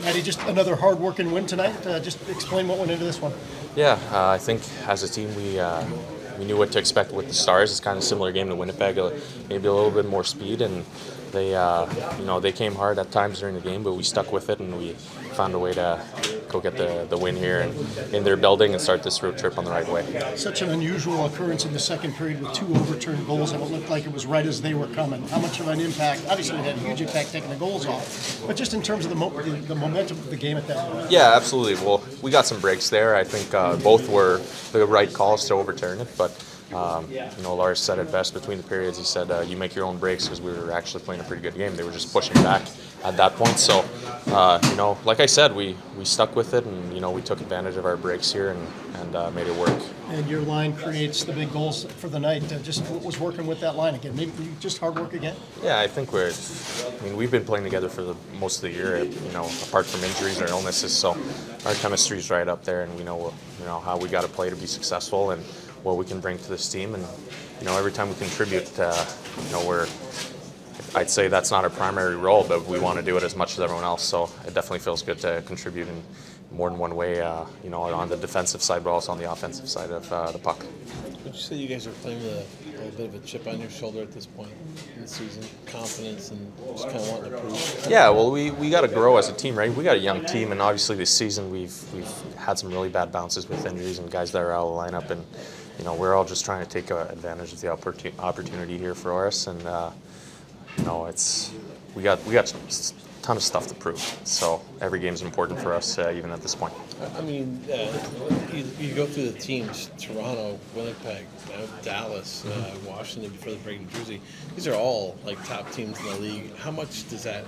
Maddie, just another hard-working win tonight. Uh, just explain what went into this one. Yeah, uh, I think as a team we uh, we knew what to expect with the Stars. It's kind of a similar game to Winnipeg, uh, maybe a little bit more speed, and they uh, you know they came hard at times during the game, but we stuck with it and we found a way to go get the, the win here and in their building and start this road trip on the right way. Such an unusual occurrence in the second period with two overturned goals, and it looked like it was right as they were coming. How much of an impact? Obviously, it had a huge impact taking the goals off, but just in terms of the, mo- the, the momentum of the game at that point. Yeah, absolutely. Well, we got some breaks there. I think uh, both were the right calls to overturn it, but um, you know, Lars said it best between the periods. He said, uh, "You make your own breaks," because we were actually playing a pretty good game. They were just pushing back at that point. So, uh, you know, like I said, we we stuck with it, and you know, we took advantage of our breaks here and and uh, made it work. And your line creates the big goals for the night. Uh, just what was working with that line again? Maybe just hard work again. Yeah, I think we're. I mean, we've been playing together for the most of the year. You know, apart from injuries or illnesses, so our chemistry's right up there, and we know you know how we got to play to be successful and what we can bring to this team. And you know, every time we contribute, uh, you know, we're. I'd say that's not our primary role, but we want to do it as much as everyone else. So it definitely feels good to contribute in more than one way. Uh, you know, on the defensive side, but also on the offensive side of uh, the puck. Would you say you guys are playing with a, little bit of a chip on your shoulder at this point in the season? Confidence and just kind of wanting to prove? Yeah, well, we, we got to grow as a team, right? We got a young team, and obviously this season we've we've had some really bad bounces with injuries and guys that are out of the lineup, and you know we're all just trying to take uh, advantage of the opportunity here for us, and uh, you know it's we got we got a ton of stuff to prove. So every game is important for us, uh, even at this point. I mean, uh, you, you go through the teams: Toronto, Winnipeg, uh, Dallas, uh, Washington before the break, New Jersey. These are all like top teams in the league. How much does that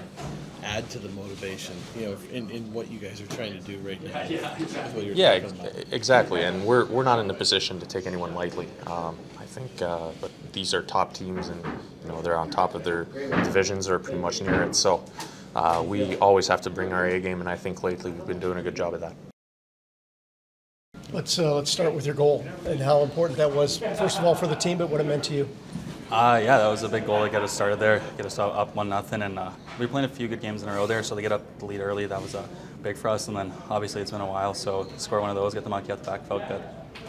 add to the motivation? You know, in, in what you guys are trying to do right now. Yeah, ex- exactly. And we're, we're not in a position to take anyone lightly. Um, think, uh, but these are top teams, and you know they're on top of their divisions or pretty much near it. So uh, we always have to bring our A game, and I think lately we've been doing a good job of that. Let's uh, let's start with your goal and how important that was. First of all, for the team, but what it meant to you. Uh, yeah, that was a big goal to get us started there, get us up up one nothing, and uh, we played a few good games in a row there. So to get up the lead early, that was uh, big for us. And then obviously it's been a while, so score one of those, get the monkey out the back, felt good.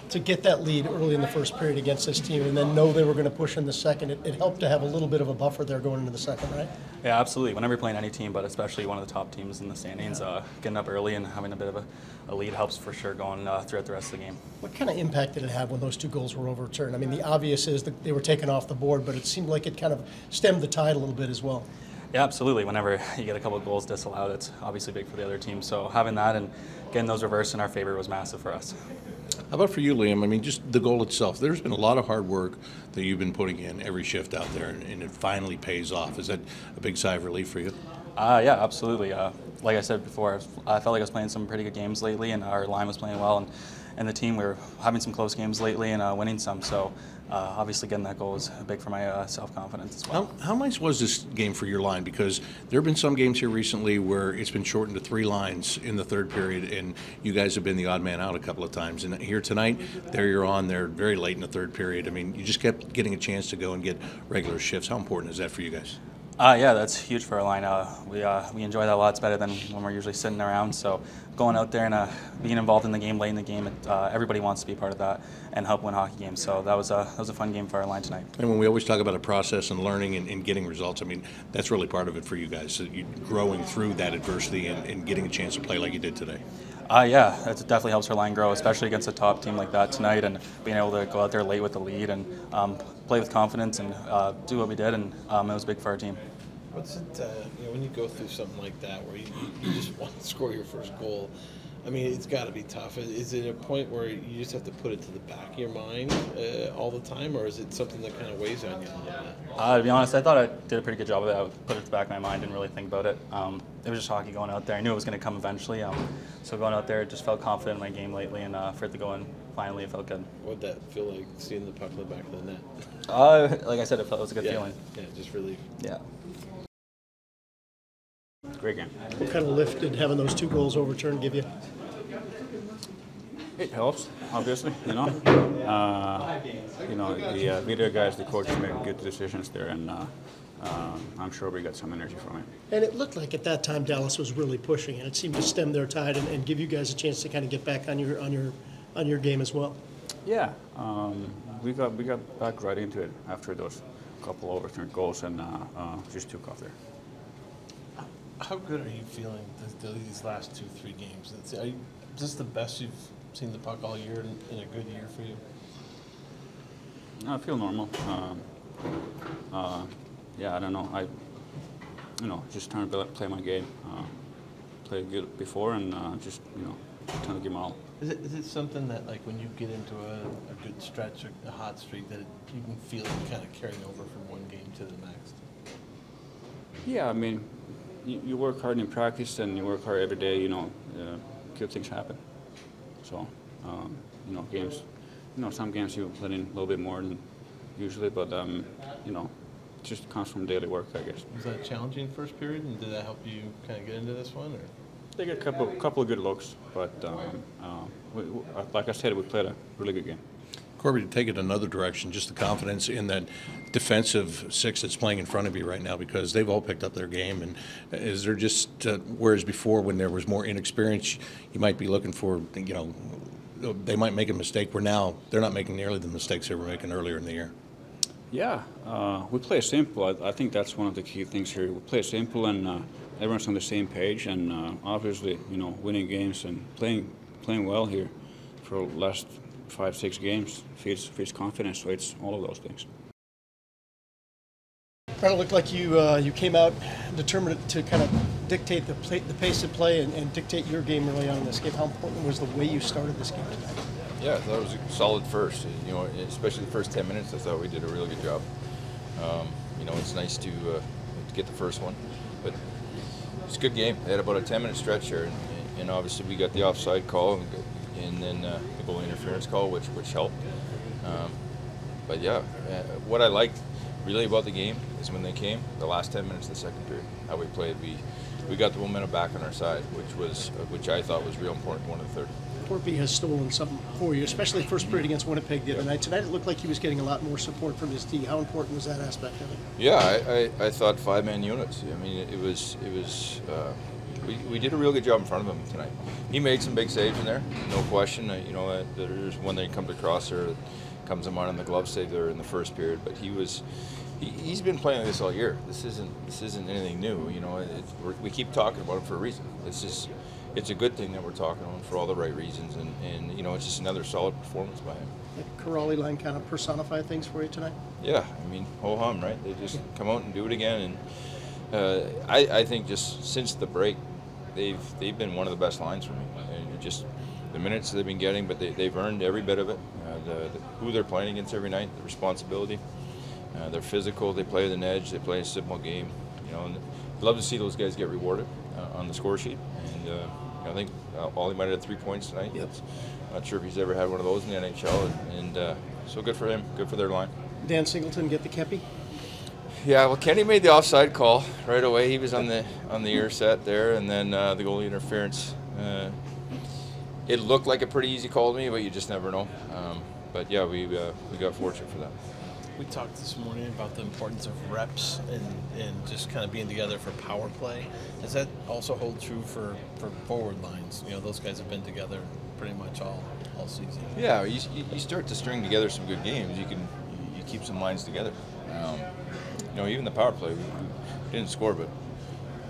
To get that lead early in the first period against this team, and then know they were going to push in the second, it, it helped to have a little bit of a buffer there going into the second, right? Yeah, absolutely. Whenever you're playing any team, but especially one of the top teams in the standings, uh, getting up early and having a bit of a, a lead helps for sure going uh, throughout the rest of the game. What kind of impact did it have when those two goals were overturned? I mean, the obvious is that they were taken off the board, but it seemed like it kind of stemmed the tide a little bit as well. Yeah, absolutely. Whenever you get a couple of goals disallowed, it's obviously big for the other team. So having that and getting those reversed in our favor was massive for us. How about for you, Liam? I mean, just the goal itself. There's been a lot of hard work that you've been putting in every shift out there, and, and it finally pays off. Is that a big sigh of relief for you? Uh, yeah, absolutely. Uh, like I said before, I felt like I was playing some pretty good games lately, and our line was playing well, and, and the team we were having some close games lately and uh, winning some. So uh, obviously, getting that goal was big for my uh, self confidence as well. How, how nice was this game for your line? Because there have been some games here recently where it's been shortened to three lines in the third period, and you guys have been the odd man out a couple of times. And here tonight, there you're on there very late in the third period. I mean, you just kept getting a chance to go and get regular shifts. How important is that for you guys? Uh, yeah, that's huge for our line. Uh, we uh, we enjoy that a lot. It's better than when we're usually sitting around. So going out there and uh, being involved in the game late in the game, it, uh, everybody wants to be part of that and help win hockey games. So that was a that was a fun game for our line tonight. And when we always talk about a process and learning and, and getting results, I mean, that's really part of it for you guys. So you growing through that adversity and, and getting a chance to play like you did today. Uh, yeah, it definitely helps our line grow, especially against a top team like that tonight, and being able to go out there late with the lead and um, play with confidence and uh, do what we did, and um, it was big for our team. What's it, uh, you know, when you go through something like that where you, you just want to score your first goal? I mean, it's got to be tough. Is it a point where you just have to put it to the back of your mind uh, all the time, or is it something that kind of weighs on you a little bit? Uh, to be honest, I thought I did a pretty good job of it. I would put it to the back of my mind, didn't really think about it. Um, it was just hockey going out there. I knew it was going to come eventually. Um, so going out there, just felt confident in my game lately, and uh, for it to go in finally, it felt good. What'd that feel like seeing the puck in the back of the net? Uh, like I said, it, felt, it was a good yeah, feeling. yeah, just relief. Yeah. What kind of lift did having those two goals overturned give you? It helps, obviously. You know, uh, you know the uh, video guys, the coaches made good decisions there, and uh, uh, I'm sure we got some energy from it. And it looked like at that time Dallas was really pushing, and it seemed to stem their tide and, and give you guys a chance to kind of get back on your on your on your game as well. Yeah, um, we got we got back right into it after those couple overturned goals and uh, uh, just took off there. How good are you feeling th- th- these last two, three games? It's- you, is this the best you've seen the puck all year in, in a good year for you? I feel normal. Um, uh, yeah, I don't know. I, you know, just trying to play my game. Uh, played good before, and uh, just you know, trying to give my all. Is it, is it something that like when you get into a, a good stretch, a, a hot streak, that it, you can feel it kind of carrying over from one game to the next? Yeah, I mean, you, you work hard in practice and you work hard every day. You know, uh, good things happen. So, um, you know, games. You know, some games you let in a little bit more than usually, but um, you know, it just comes from daily work, I guess. Was that challenging first period, and did that help you kind of get into this one, or? They got a couple, couple of good looks, but um, uh, we, we, like I said, we played a really good game. Korpi, to take it another direction, just the confidence in that defensive six that's playing in front of you right now, because they've all picked up their game. And is there just, uh, whereas before when there was more inexperience, you might be looking for, you know, they might make a mistake, where now they're not making nearly the mistakes they were making earlier in the year. Yeah, uh, we play simple. I, I think that's one of the key things here. We play simple, and uh, everyone's on the same page. And uh, obviously, you know, winning games and playing playing well here for last five six games feeds feeds confidence. So it's all of those things. Kind of looked like you uh, you came out determined to kind of dictate the play, the pace of play and, and dictate your game early on in this game. How important was the way you started this game tonight? Yeah, I thought it was a solid first. You know, especially the first 10 minutes, I thought we did a really good job. Um, you know, it's nice to, uh, to get the first one, but it's a good game. They had about a 10-minute stretch here, and, and obviously we got the offside call and, and then uh, the goal interference call, which which helped. Um, but yeah, uh, what I liked really about the game is when they came, the last 10 minutes of the second period, how we played. We we got the momentum back on our side, which was uh, which I thought was real important to the third. Korpi has stolen something for you, especially first period against Winnipeg the other night. Tonight it looked like he was getting a lot more support from his team. How important was that aspect of it? Yeah, I, I, I thought five man units. I mean, it, was it was uh, we, we did a real good job in front of him tonight. He made some big saves in there, no question. Uh, you know, uh, there's one that comes across there, comes him on in the glove save there in the first period. But he was he, he's been playing like this all year. This isn't this isn't anything new. You know, it, we keep talking about him for a reason. This is it's a good thing that we're talking about him for all the right reasons, and, and you know, it's just another solid performance by him. The Kuraly line kind of personify things for you tonight. Yeah, I mean, ho hum, right? They just come out and do it again, and uh, I, I think just since the break, they've they've been one of the best lines for me. And just the minutes they've been getting, but they, they've earned every bit of it. Uh, the, the, who they're playing against every night, the responsibility. Uh, they're physical. They play an edge. They play a simple game. You know, and I'd love to see those guys get rewarded uh, on the score sheet. And uh, I think uh, Ollie might have had three points tonight. Yep. That's, not sure if he's ever had one of those in the NHL, and, and uh, so good for him. Good for their line. Dan Singleton get the Kepi. Yeah, well, Kenny made the offside call right away. He was on the on the ear set there, and then uh, the goalie interference. Uh, it looked like a pretty easy call to me, but you just never know. Um, but yeah, we uh, we got fortunate for that. We talked this morning about the importance of reps and, and just kind of being together for power play. Does that also hold true for, for forward lines? You know, those guys have been together pretty much all, all season. Yeah, you, you start to string together some good games. You can you keep some lines together. Um, you know, even the power play, we, didn't score, but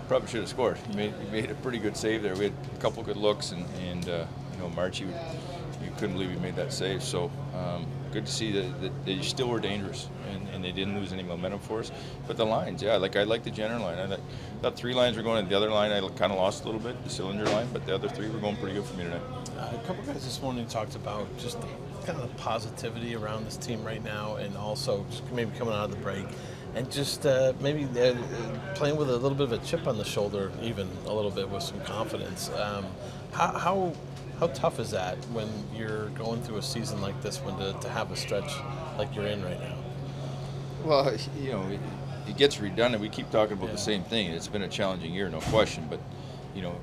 probably should have scored. You made you made a pretty good save there. We had a couple good looks, and and uh, you know, Marchie, you couldn't believe he made that save. So. Um, good to see that, they still were dangerous and, and, they didn't lose any momentum for us. But the lines, yeah, like I like the Jenner line. I thought three lines were going, and the other line I kind of lost a little bit, the Sillinger line, but the other three were going pretty good for me tonight. Uh, a couple guys this morning talked about just the, kind of the positivity around this team right now, and also just maybe coming out of the break. And just uh, maybe uh, playing with a little bit of a chip on the shoulder, even a little bit with some confidence. Um, how, how how tough is that when you're going through a season like this one to, to have a stretch like you're in right now? Well, you know, it, it gets redundant. We keep talking about yeah. the same thing. It's been a challenging year, no question. But, you know,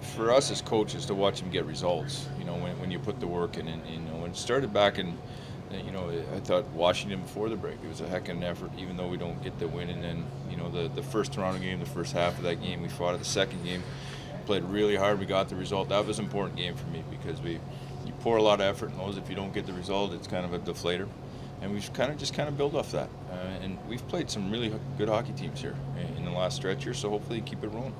for us as coaches to watch them get results, you know, when, when you put the work in, and, you know, when it started back in you know, I thought Washington before the break, it was a heck of an effort, even though we don't get the win. And then, you know, the, the first Toronto game, the first half of that game, we fought it. The second game, played really hard. We got the result. That was an important game for me because we, you pour a lot of effort in those. If you don't get the result, it's kind of a deflator. And we've kind of just kind of built off that. Uh, and we've played some really good hockey teams here in- in the last stretch here, so hopefully keep it rolling.